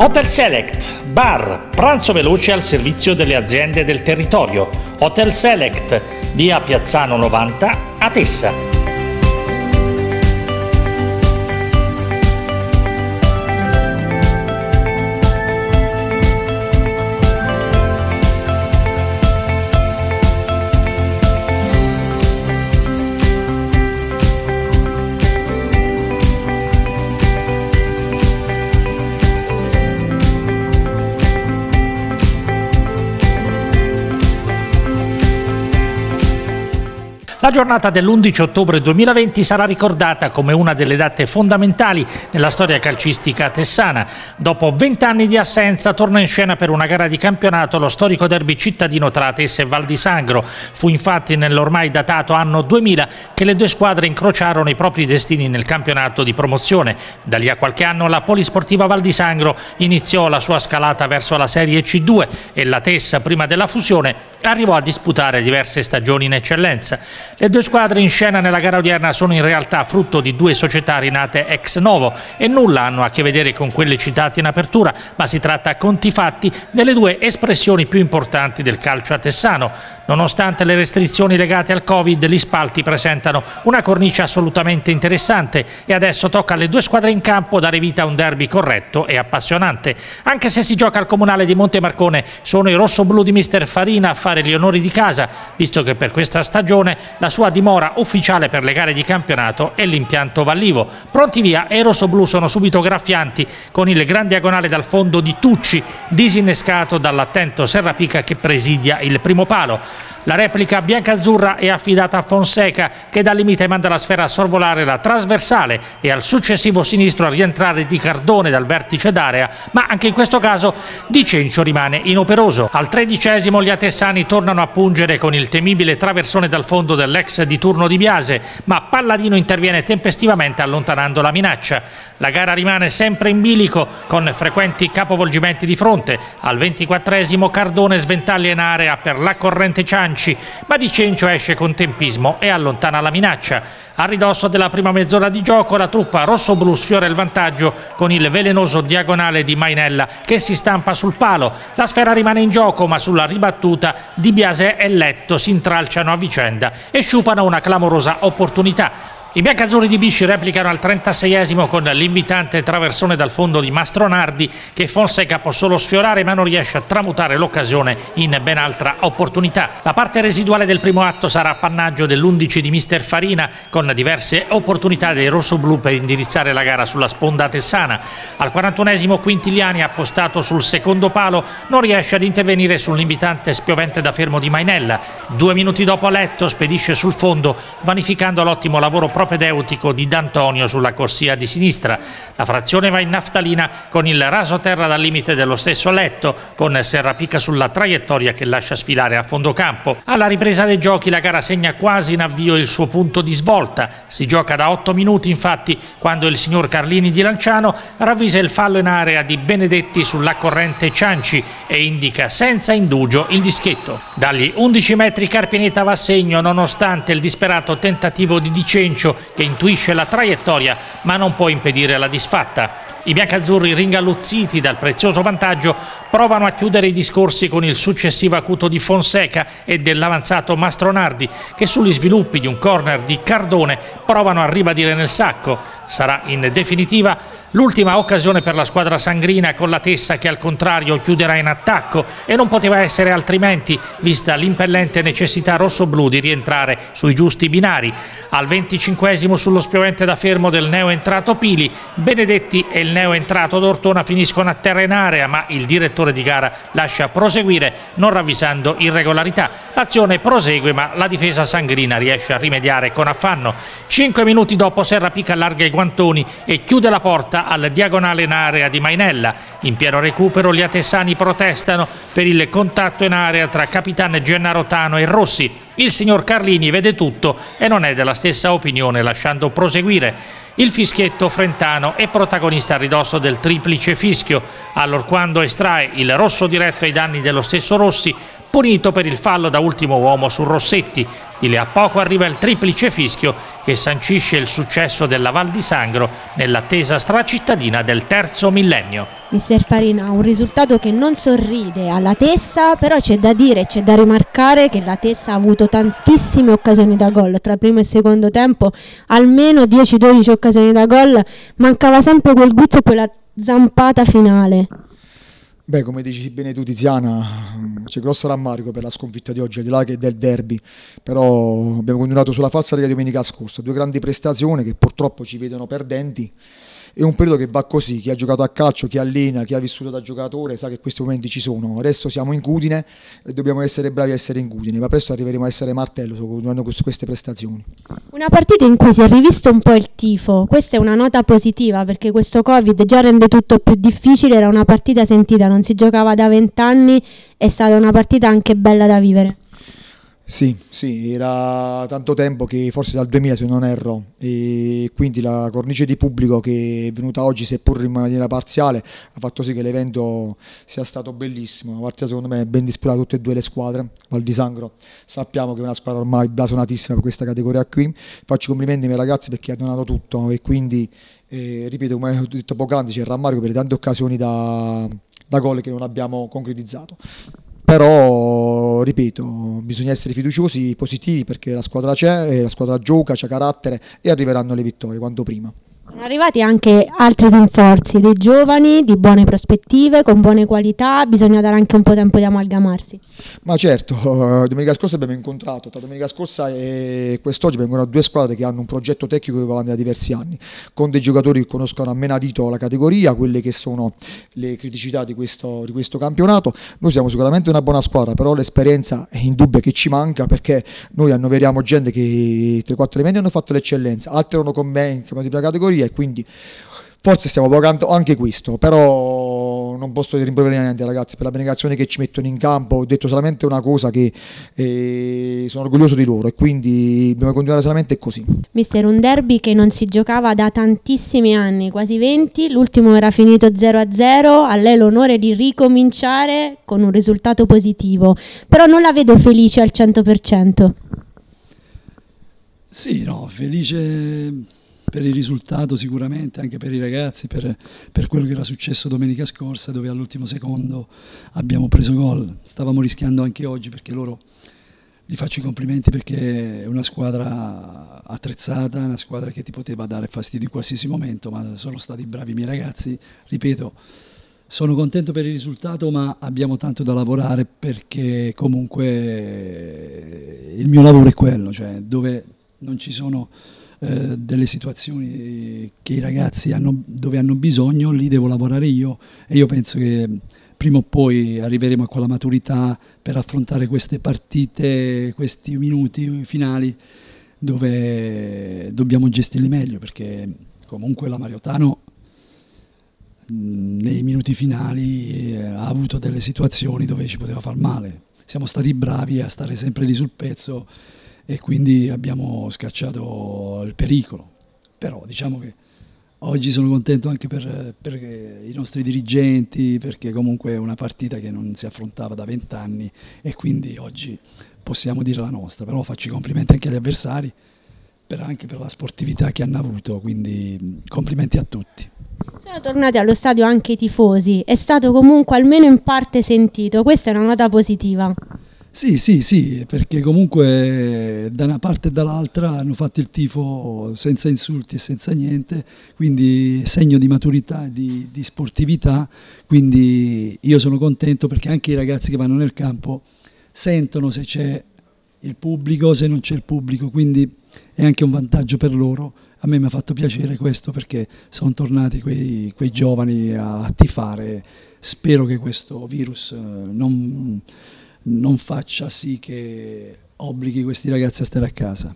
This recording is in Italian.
Hotel Select, bar, pranzo veloce al servizio delle aziende del territorio. Hotel Select, via Piazzano 90, a Tessa. La giornata dell'11 ottobre 2020 sarà ricordata come una delle date fondamentali nella storia calcistica tessana. Dopo vent'anni di assenza torna in scena per una gara di campionato lo storico derby cittadino tra Atessa e Val di Sangro. Fu infatti nell'ormai datato anno 2000 che le due squadre incrociarono i propri destini nel campionato di promozione. Da lì a qualche anno la Polisportiva Val di Sangro iniziò la sua scalata verso la Serie C2 e la Tessa, prima della fusione, arrivò a disputare diverse stagioni in eccellenza. Le due squadre in scena nella gara odierna sono in realtà frutto di due società rinate ex novo e nulla hanno a che vedere con quelle citate in apertura, ma si tratta a conti fatti delle due espressioni più importanti del calcio a Tessano. Nonostante le restrizioni legate al Covid, gli spalti presentano una cornice assolutamente interessante e adesso tocca alle due squadre in campo dare vita a un derby corretto e appassionante. Anche se si gioca al comunale di Montemarcone, sono i rossoblù di mister Farina a fare gli onori di casa, visto che per questa stagione la la sua dimora ufficiale per le gare di campionato è l'impianto Vallivo. Pronti via e Blu sono subito graffianti con il gran diagonale dal fondo di Tucci, disinnescato dall'attento Serrapica che presidia il primo palo. La replica biancazzurra è affidata a Fonseca che dal limite manda la sfera a sorvolare la trasversale e al successivo sinistro a rientrare di Cardone dal vertice d'area, ma anche in questo caso Di Cencio rimane inoperoso. Al tredicesimo gli atessani tornano a pungere con il temibile traversone dal fondo dell'ex di turno di Biase, ma Palladino interviene tempestivamente allontanando la minaccia. La gara rimane sempre in bilico con frequenti capovolgimenti di fronte. Al ventiquattresimo Cardone sventaglia in area per la corrente Cianci Bianchi, ma Di Cencio esce con tempismo e allontana la minaccia. A ridosso della prima mezz'ora di gioco la truppa rosso-blu sfiora il vantaggio con il velenoso diagonale di Mainella che si stampa sul palo. La sfera rimane in gioco ma sulla ribattuta Di Biase e Letto si intralciano a vicenda e sciupano una clamorosa opportunità. I biancazzurri di Bisci replicano al 36esimo con l'invitante traversone dal fondo di Mastronardi che Fonseca può solo sfiorare ma non riesce a tramutare l'occasione in ben altra opportunità. La parte residuale del primo atto sarà appannaggio dell'11 di Mister Farina con diverse opportunità dei rossoblù per indirizzare la gara sulla sponda tessana. Al 41esimo Quintiliani appostato sul secondo palo non riesce ad intervenire sull'invitante spiovente da fermo di Mainella. Due minuti dopo Letto spedisce sul fondo vanificando l'ottimo lavoro propedeutico di D'Antonio sulla corsia di sinistra. La frazione va in naftalina con il raso terra dal limite dello stesso letto, con Serrapica sulla traiettoria che lascia sfilare a fondo campo. Alla ripresa dei giochi la gara segna quasi in avvio il suo punto di svolta. Si gioca da 8 minuti infatti quando il signor Carlini di Lanciano ravvisa il fallo in area di Benedetti sulla corrente Cianci e indica senza indugio il dischetto. Dagli 11 metri Carpineta va a segno nonostante il disperato tentativo di Dicencio calcio che intuisce la traiettoria ma non può impedire la disfatta. I biancazzurri ringalluzziti dal prezioso vantaggio provano a chiudere i discorsi con il successivo acuto di Fonseca e dell'avanzato Mastronardi che sugli sviluppi di un corner di Cardone provano a ribadire nel sacco. Sarà in definitiva L'ultima occasione per la squadra sangrina con la Tessa che al contrario chiuderà in attacco e non poteva essere altrimenti vista l'impellente necessità rossoblù di rientrare sui giusti binari. Al 25 sullo spiovente da fermo del neo entrato Pili, Benedetti e il neo entrato d'Ortona finiscono a terra in area ma il direttore di gara lascia proseguire non ravvisando irregolarità. L'azione prosegue ma la difesa sangrina riesce a rimediare con affanno. Cinque minuti dopo Serrapica allarga i guantoni e chiude la porta porta al diagonale in area di Mainella. In pieno recupero gli atessani protestano per il contatto in area tra capitano Gennaro Tano e Rossi. Il signor Carlini vede tutto e non è della stessa opinione lasciando proseguire. Il fischietto frentano è protagonista a ridosso del triplice fischio, allorquando estrae il rosso diretto ai danni dello stesso Rossi, punito per il fallo da ultimo uomo su Rossetti. Di lì a poco arriva il triplice fischio che sancisce il successo della Val di Sangro nell'attesa stracittadina del terzo millennio. Mister Farina, un risultato che non sorride alla Tessa, però c'è da dire, c'è da rimarcare che la Tessa ha avuto tantissime occasioni da gol, tra primo e secondo tempo almeno 10-12 occasioni da gol, mancava sempre quel guzzo e quella zampata finale. Beh, come dici bene tu Tiziana, c'è grosso rammarico per la sconfitta di oggi, al di là che del derby, però abbiamo continuato sulla falsa riga domenica scorsa, due grandi prestazioni che purtroppo ci vedono perdenti è un periodo che va così, chi ha giocato a calcio, chi allena, chi ha vissuto da giocatore sa che questi momenti ci sono, adesso siamo in Cudine e dobbiamo essere bravi a essere in Cudine, ma presto arriveremo a essere martello su queste prestazioni. Una partita in cui si è rivisto un po' il tifo, questa è una nota positiva perché questo Covid già rende tutto più difficile, era una partita sentita, non si giocava da vent'anni, è stata una partita anche bella da vivere. Sì, sì, era tanto tempo che forse dal 2000 se non erro e quindi la cornice di pubblico che è venuta oggi seppur in maniera parziale ha fatto sì che l'evento sia stato bellissimo, una partita secondo me ben disputata tutte e due le squadre, Val di Sangro sappiamo che è una squadra ormai blasonatissima per questa categoria qui, faccio complimenti ai miei ragazzi perché hanno donato tutto e quindi eh, ripeto come ho detto poc'anzi c'è il rammarico per le tante occasioni da, da gol che non abbiamo concretizzato però ripeto bisogna essere fiduciosi positivi perché la squadra c'è la squadra gioca c'è carattere e arriveranno le vittorie quanto prima sono arrivati anche altri rinforzi, dei giovani, di buone prospettive, con buone qualità, bisogna dare anche un po' tempo di amalgamarsi. Ma certo, uh, domenica scorsa abbiamo incontrato, tra domenica scorsa e quest'oggi vengono due squadre che hanno un progetto tecnico che va avanti da diversi anni, con dei giocatori che conoscono a menadito la categoria, quelle che sono le criticità di questo, di questo campionato. Noi siamo sicuramente una buona squadra, però l'esperienza è indubbia che ci manca perché noi annoveriamo gente che 3-4 elementi hanno fatto l'eccellenza, altri erano con me in categoria categoria e quindi forse stiamo pagando anche questo, però non posso rimproverare niente ragazzi per la benegazione che ci mettono in campo, ho detto solamente una cosa che eh, sono orgoglioso di loro e quindi dobbiamo continuare solamente così. Mister, un derby che non si giocava da tantissimi anni, quasi 20, l'ultimo era finito 0-0, a lei l'onore di ricominciare con un risultato positivo, però non la vedo felice al 100%. Sì, no, felice per il risultato sicuramente, anche per i ragazzi, per, per quello che era successo domenica scorsa dove all'ultimo secondo abbiamo preso gol. Stavamo rischiando anche oggi perché loro gli faccio i complimenti perché è una squadra attrezzata, una squadra che ti poteva dare fastidio in qualsiasi momento, ma sono stati bravi i miei ragazzi. Ripeto, sono contento per il risultato, ma abbiamo tanto da lavorare perché comunque il mio lavoro è quello, cioè dove non ci sono eh, delle situazioni che i ragazzi hanno, dove hanno bisogno, lì devo lavorare io e io penso che prima o poi arriveremo a quella maturità per affrontare queste partite, questi minuti finali dove dobbiamo gestirli meglio perché comunque la Mariotano nei minuti finali eh, ha avuto delle situazioni dove ci poteva far male. Siamo stati bravi a stare sempre lì sul pezzo e quindi abbiamo scacciato il pericolo. Però diciamo che oggi sono contento anche per, per i nostri dirigenti perché comunque è una partita che non si affrontava da vent'anni e quindi oggi possiamo dire la nostra, però faccio i complimenti anche agli avversari per anche per la sportività che hanno avuto, quindi complimenti a tutti. Sono tornati allo stadio anche i tifosi, è stato comunque almeno in parte sentito, questa è una nota positiva. Sì, sì, sì, perché comunque da una parte e dall'altra hanno fatto il tifo senza insulti e senza niente, quindi segno di maturità e di, di, sportività, quindi io sono contento perché anche i ragazzi che vanno nel campo sentono se c'è il pubblico, se non c'è il pubblico, quindi è anche un vantaggio per loro. A me mi ha fatto piacere questo perché sono tornati quei, quei giovani a tifare, spero che questo virus eh, non non faccia sì che obblighi questi ragazzi a stare a casa.